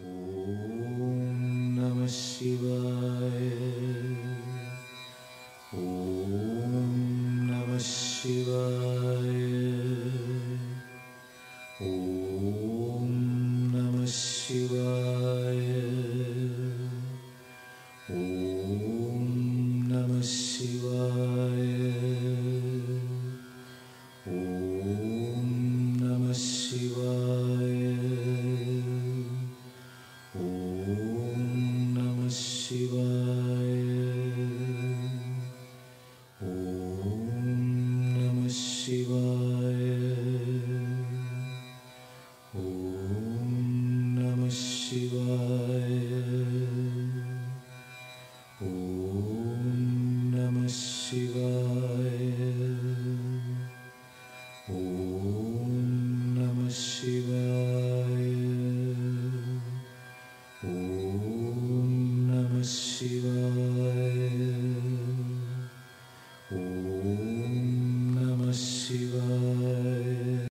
ॐ नम शिवाय ॐ नम शिवां नम शिवाय ॐ नम शिवाय